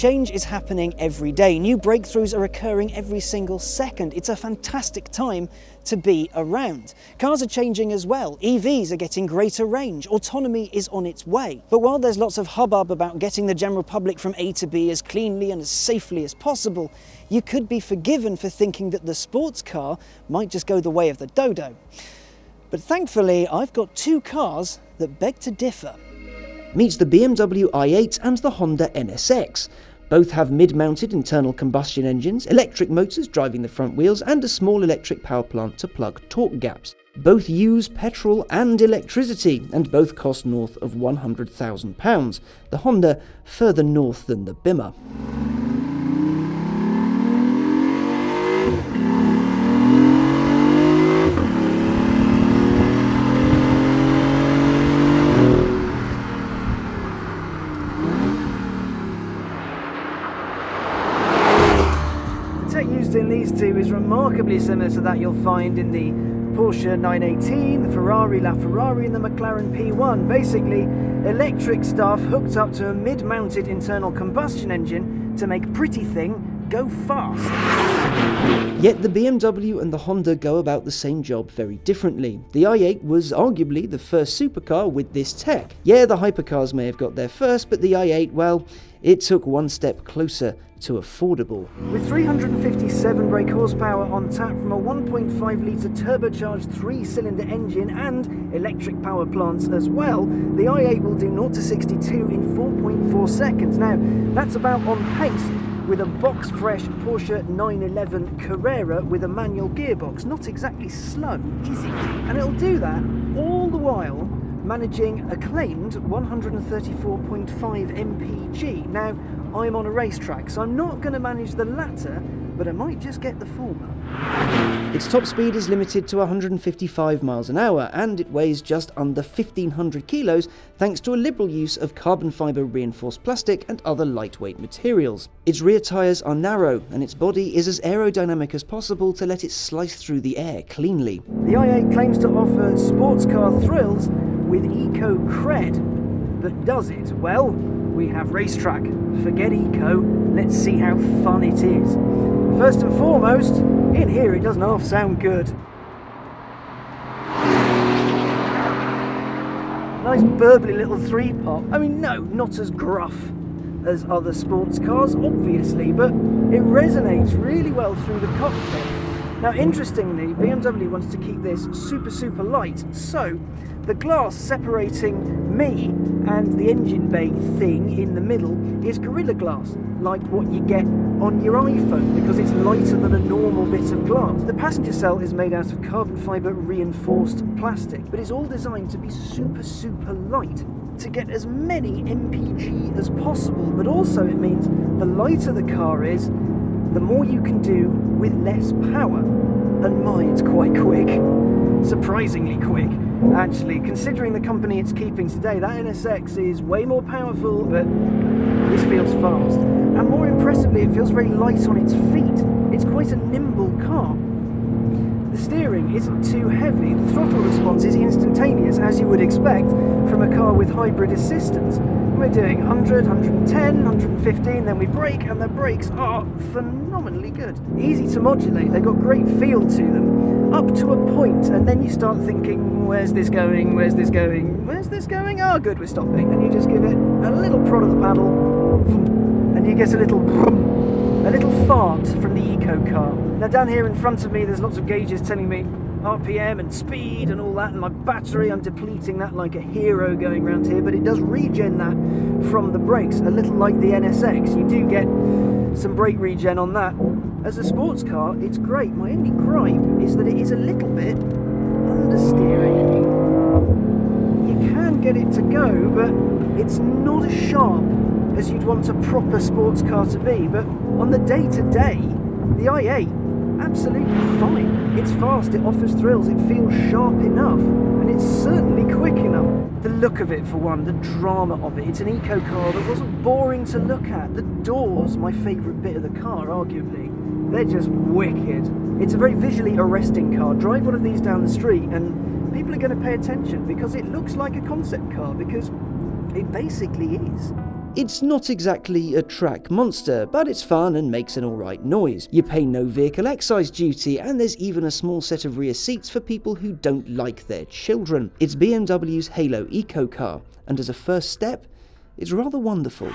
Change is happening every day. New breakthroughs are occurring every single second. It's a fantastic time to be around. Cars are changing as well. EVs are getting greater range. Autonomy is on its way. But while there's lots of hubbub about getting the general public from A to B as cleanly and as safely as possible, you could be forgiven for thinking that the sports car might just go the way of the dodo. But thankfully, I've got two cars that beg to differ. Meets the BMW i8 and the Honda NSX. Both have mid-mounted internal combustion engines, electric motors driving the front wheels and a small electric power plant to plug torque gaps. Both use petrol and electricity and both cost north of £100,000, the Honda further north than the Bimmer. in these two is remarkably similar to that you'll find in the Porsche 918, the Ferrari LaFerrari and the McLaren P1. Basically, electric stuff hooked up to a mid-mounted internal combustion engine to make pretty thing go fast. Yet the BMW and the Honda go about the same job very differently. The i8 was arguably the first supercar with this tech. Yeah, the hypercars may have got there first, but the i8, well, it took one step closer to affordable. With 357 brake horsepower on tap from a 1.5 litre turbocharged three-cylinder engine and electric power plants as well, the i8 will do 0 to 62 in 4.4 seconds. Now, that's about on pace with a box fresh Porsche 911 Carrera with a manual gearbox. Not exactly slow, is it? And it'll do that all the while managing a claimed 134.5 mpg. Now, I'm on a racetrack, so I'm not going to manage the latter, but I might just get the former. Its top speed is limited to 155 miles an hour, and it weighs just under 1500 kilos thanks to a liberal use of carbon fibre reinforced plastic and other lightweight materials. Its rear tyres are narrow, and its body is as aerodynamic as possible to let it slice through the air cleanly. The i8 claims to offer sports car thrills with eco cred, but does it? Well, we have racetrack. Forget eco, let's see how fun it is. First and foremost, in here it doesn't half sound good. Nice burbly little three pot. I mean, no, not as gruff as other sports cars, obviously, but it resonates really well through the cockpit. Now, interestingly, BMW wants to keep this super, super light, so the glass separating me and the engine bay thing in the middle is Gorilla Glass, like what you get on your iPhone because it's lighter than a normal bit of glass. The passenger cell is made out of carbon fibre reinforced plastic, but it's all designed to be super, super light to get as many MPG as possible, but also it means the lighter the car is, the more you can do with less power. And mine's quite quick. Surprisingly quick. Actually, considering the company it's keeping today, that NSX is way more powerful, but this feels fast. And more impressively, it feels very light on its feet. It's quite a nimble car. The steering isn't too heavy, the throttle response is instantaneous, as you would expect from a car with hybrid assistance. We're doing 100, 110, 115, then we brake, and the brakes are phenomenally good. Easy to modulate, they've got great feel to them, up to a point, and then you start thinking, where's this going, where's this going, where's this going? Oh, good, we're stopping. And you just give it a little prod of the paddle, and you get a little a little fart from the eco car. Now down here in front of me there's lots of gauges telling me RPM and speed and all that and my battery I'm depleting that like a hero going around here but it does regen that from the brakes a little like the NSX you do get some brake regen on that as a sports car it's great my only gripe is that it is a little bit understeering. You can get it to go, but it's not as sharp as you'd want a proper sports car to be. But on the day to day, the i8, absolutely fine. It's fast, it offers thrills, it feels sharp enough, and it's certainly quick enough. The look of it, for one, the drama of it. It's an eco car that wasn't boring to look at. The doors, my favourite bit of the car, arguably. They're just wicked. It's a very visually arresting car. Drive one of these down the street and people are going to pay attention because it looks like a concept car because it basically is. It's not exactly a track monster, but it's fun and makes an alright noise. You pay no vehicle excise duty, and there's even a small set of rear seats for people who don't like their children. It's BMW's Halo Eco car, and as a first step, it's rather wonderful.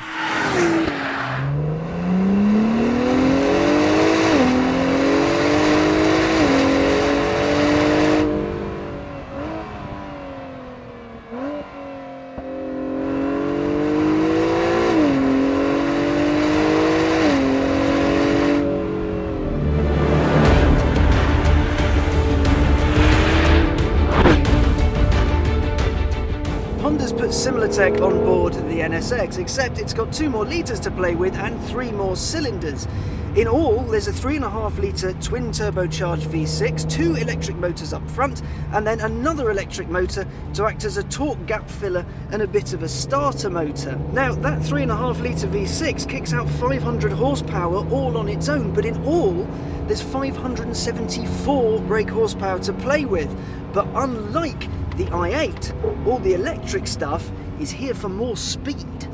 Similar tech on board the NSX, except it's got two more litres to play with and three more cylinders. In all, there's a 3.5 litre twin turbocharged V6, two electric motors up front, and then another electric motor to act as a torque gap filler and a bit of a starter motor. Now, that 3.5 litre V6 kicks out 500 horsepower all on its own, but in all, there's 574 brake horsepower to play with. But unlike the i8, all the electric stuff, is here for more speed.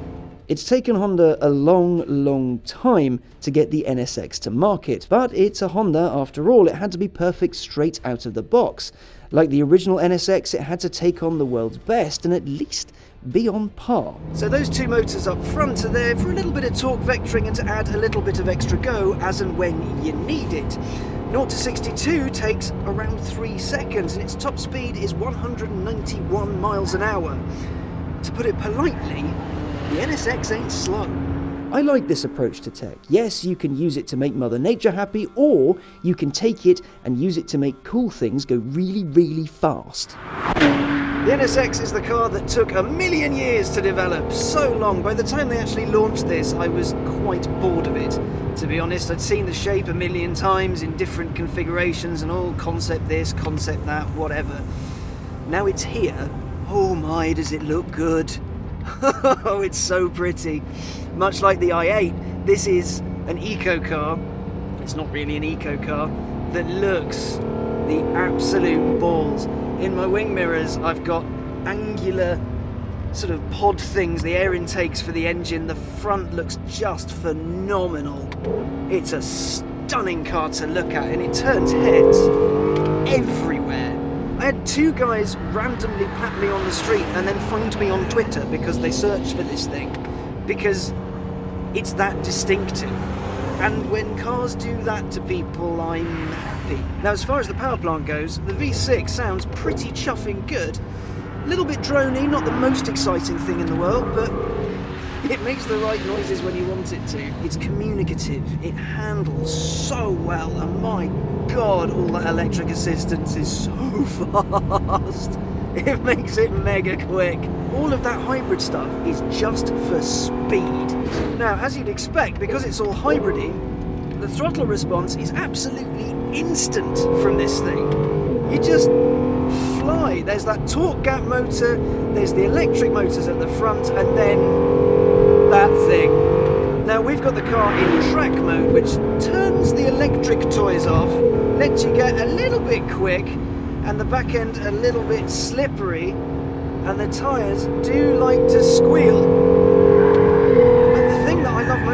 It's taken Honda a long, long time to get the NSX to market, but it's a Honda after all. It had to be perfect straight out of the box. Like the original NSX, it had to take on the world's best and at least be on par. So those two motors up front are there for a little bit of torque vectoring and to add a little bit of extra go as and when you need it. 0 to 62 takes around 3 seconds and its top speed is 191 miles an hour. To put it politely, the NSX ain't slow. I like this approach to tech. Yes, you can use it to make Mother Nature happy, or you can take it and use it to make cool things go really, really fast. The NSX is the car that took a million years to develop, so long. By the time they actually launched this, I was quite bored of it. To be honest, I'd seen the shape a million times in different configurations and all concept this, concept that, whatever. Now it's here. Oh my, does it look good! oh, it's so pretty. Much like the i8, this is an eco car. It's not really an eco car that looks the absolute balls. In my wing mirrors, I've got angular sort of pod things, the air intakes for the engine. The front looks just phenomenal. It's a stunning car to look at and it turns heads everywhere. I had two guys randomly pat me on the street and then find me on Twitter because they searched for this thing. Because it's that distinctive. And when cars do that to people, I'm happy. Now, as far as the power plant goes, the V6 sounds pretty chuffing good. A little bit drony, not the most exciting thing in the world, but it makes the right noises when you want it to. It's communicative, it handles so well, and my god, all that electric assistance is so fast. It makes it mega quick. All of that hybrid stuff is just for speed. Now, as you'd expect, because it's all hybridy, the throttle response is absolutely instant from this thing. You just fly. There's that torque gap motor, there's the electric motors at the front, and then that thing. Now we've got the car in track mode, which turns the electric toys off, lets you get a little bit quick, and the back end a little bit slippery, and the tyres do like to squeal.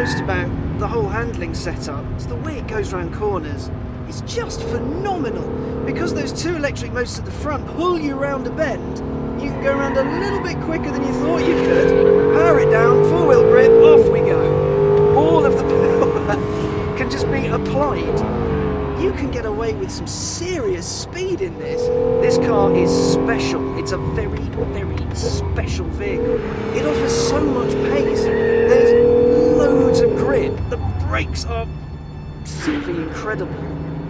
Most about the whole handling setup is the way it goes around corners. It's just phenomenal. Because those two electric motors at the front pull you around a bend, you can go around a little bit quicker than you thought you could, power it down, four-wheel grip, off we go. All of the power can just be applied you can get away with some serious speed in this. This car is special. It's a very, very special vehicle. It offers so much pace. Grip. The brakes are simply incredible.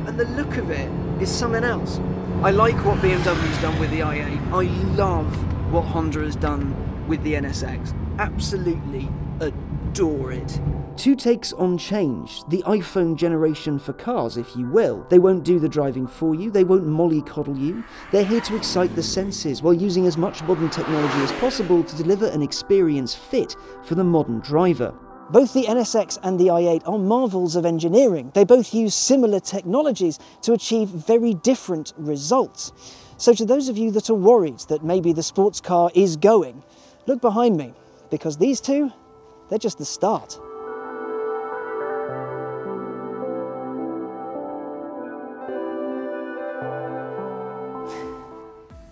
And the look of it is something else. I like what BMW's done with the i8. I love what Honda has done with the NSX. Absolutely adore it. Two takes on change, the iPhone generation for cars, if you will. They won't do the driving for you, they won't mollycoddle you. They're here to excite the senses while using as much modern technology as possible to deliver an experience fit for the modern driver. Both the NSX and the i8 are marvels of engineering. They both use similar technologies to achieve very different results. So, to those of you that are worried that maybe the sports car is going, look behind me, because these two they're just the start.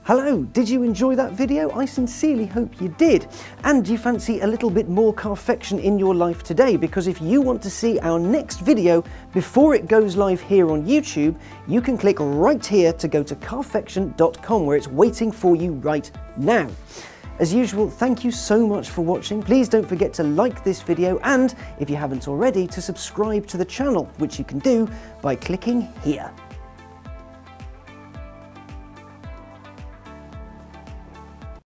Hello, did you enjoy that video? I sincerely hope you did. And you fancy a little bit more Carfection in your life today? Because if you want to see our next video before it goes live here on YouTube, you can click right here to go to carfection.com where it's waiting for you right now. As usual, thank you so much for watching. Please don't forget to like this video and, if you haven't already, to subscribe to the channel, which you can do by clicking here.